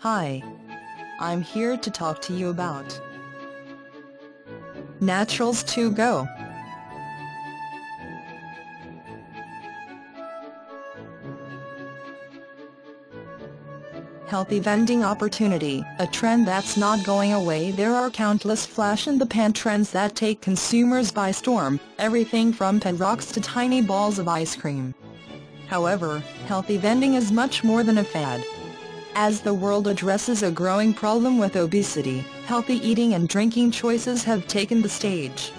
Hi. I'm here to talk to you about Naturals 2 Go. Healthy vending opportunity, a trend that's not going away There are countless flash-in-the-pan trends that take consumers by storm, everything from pet rocks to tiny balls of ice cream. However, healthy vending is much more than a fad. As the world addresses a growing problem with obesity, healthy eating and drinking choices have taken the stage.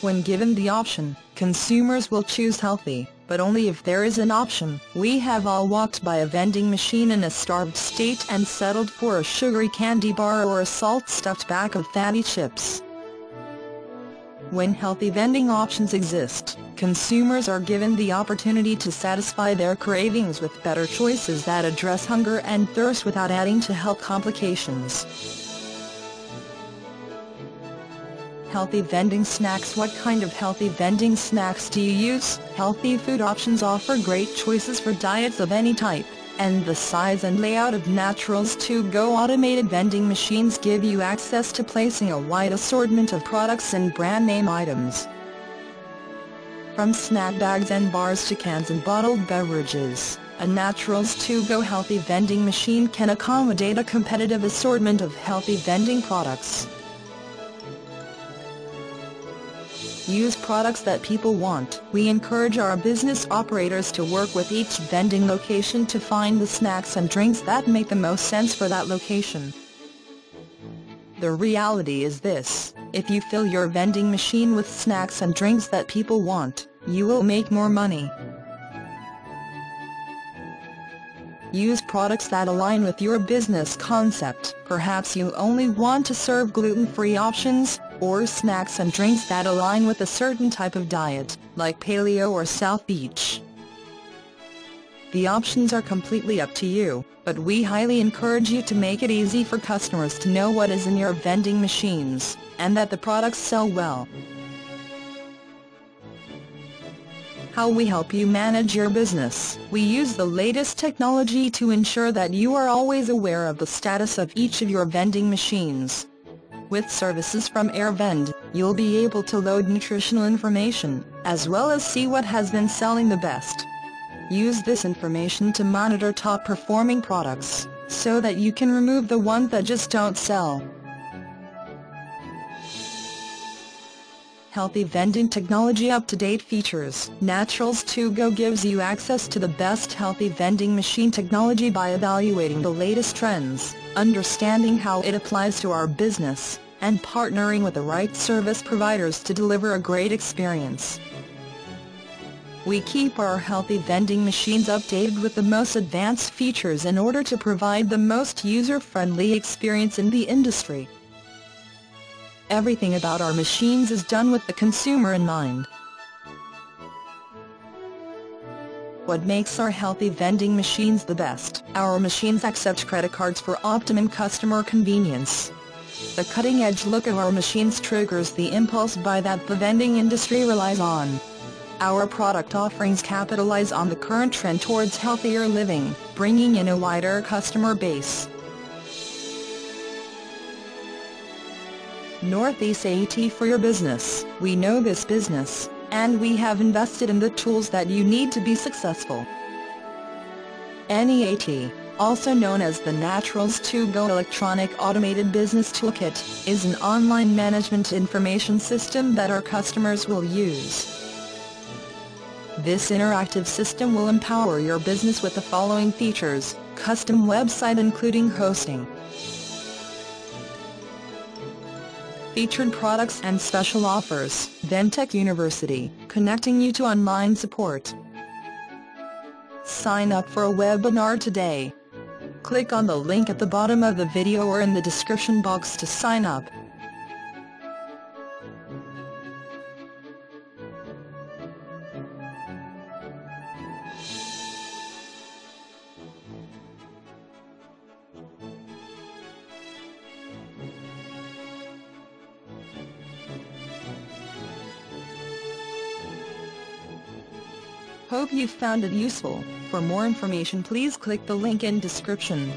When given the option, consumers will choose healthy, but only if there is an option. We have all walked by a vending machine in a starved state and settled for a sugary candy bar or a salt-stuffed bag of fatty chips. When healthy vending options exist, consumers are given the opportunity to satisfy their cravings with better choices that address hunger and thirst without adding to health complications. Healthy vending snacks What kind of healthy vending snacks do you use? Healthy food options offer great choices for diets of any type and the size and layout of Naturals 2 Go automated vending machines give you access to placing a wide assortment of products and brand name items. From snack bags and bars to cans and bottled beverages, a Naturals 2 Go healthy vending machine can accommodate a competitive assortment of healthy vending products. Use products that people want. We encourage our business operators to work with each vending location to find the snacks and drinks that make the most sense for that location. The reality is this, if you fill your vending machine with snacks and drinks that people want, you will make more money. Use products that align with your business concept. Perhaps you only want to serve gluten-free options, or snacks and drinks that align with a certain type of diet, like paleo or South Beach. The options are completely up to you, but we highly encourage you to make it easy for customers to know what is in your vending machines, and that the products sell well. How we help you manage your business. We use the latest technology to ensure that you are always aware of the status of each of your vending machines. With services from AirVend, you'll be able to load nutritional information, as well as see what has been selling the best. Use this information to monitor top-performing products, so that you can remove the ones that just don't sell. Healthy vending technology up-to-date features. Naturals 2 Go gives you access to the best healthy vending machine technology by evaluating the latest trends understanding how it applies to our business, and partnering with the right service providers to deliver a great experience. We keep our healthy vending machines updated with the most advanced features in order to provide the most user-friendly experience in the industry. Everything about our machines is done with the consumer in mind. What makes our healthy vending machines the best? Our machines accept credit cards for optimum customer convenience. The cutting-edge look of our machines triggers the impulse buy that the vending industry relies on. Our product offerings capitalize on the current trend towards healthier living, bringing in a wider customer base. Northeast AT for your business. We know this business, and we have invested in the tools that you need to be successful. NEAT, also known as the Naturals 2 Go Electronic Automated Business Toolkit, is an online management information system that our customers will use. This interactive system will empower your business with the following features, custom website including hosting, featured products and special offers. Ventec University, connecting you to online support. Sign up for a webinar today. Click on the link at the bottom of the video or in the description box to sign up. Hope you found it useful. For more information please click the link in description.